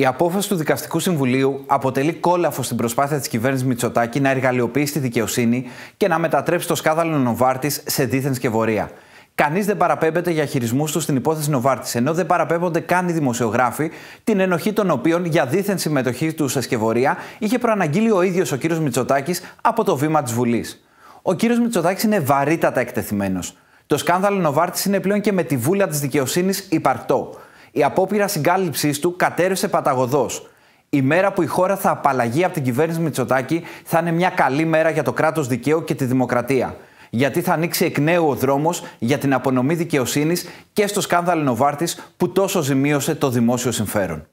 Η απόφαση του Δικαστικού Συμβουλίου αποτελεί κόλαφος στην προσπάθεια της κυβέρνησης Μητσοτάκη να εργαλειοποιήσει τη δικαιοσύνη και να μετατρέψει το σκάνδαλο Νοβάρτης σε δίθεν σκευωρία. Κανείς δεν παραπέμπεται για χειρισμούς τους στην υπόθεση Νοβάρτης, ενώ δεν παραπέμπονται καν οι δημοσιογράφοι, την ενοχή των οποίων για δίθεν συμμετοχή τους σε σκευωρία είχε προαναγγείλει ο ίδιος ο κ. Μητσοτάκης από το βήμα της Βουλής. Ο κ. Μητσοτάκης είναι βαρύτατα εκτεθειμένος. Το σκάνδαλο Νοβάρτης είναι πλέον και με τη βούλα της δικαιοσύνης υπαρκτό η απόπειρα συγκάλυψής του κατέρευσε παταγωδός. Η μέρα που η χώρα θα απαλλαγεί από την κυβέρνηση Μητσοτάκη θα είναι μια καλή μέρα για το κράτος δικαίου και τη δημοκρατία. Γιατί θα ανοίξει εκ νέου ο δρόμος για την απονομή δικαιοσύνης και στο σκάνδαλο Νοβάρτη που τόσο ζημίωσε το δημόσιο συμφέρον.